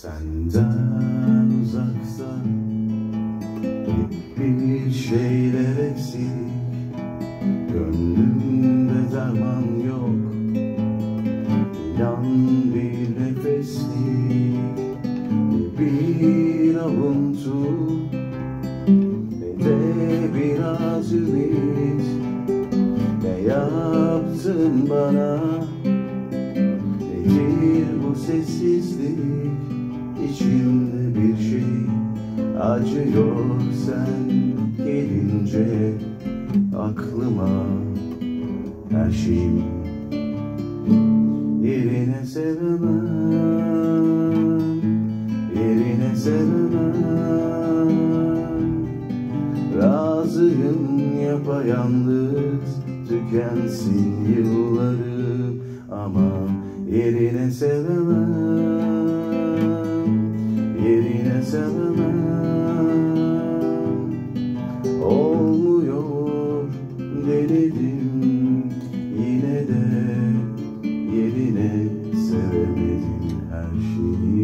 Senden uzakta bir şeyler eksik. Gönlümde derman yok İnan bir nefeslik. Bir avuntu Ne de biraz ümit. Ne yaptın bana? Nedir bu sessizlik İçimde bir şey acıyor. Sen gelince aklıma her şeyim yerine sevemem yerine sevemem razıyım yapayalnız tükensin yıllarım ama yerine sevemem denedim yine de yerine sevemedim her şeyi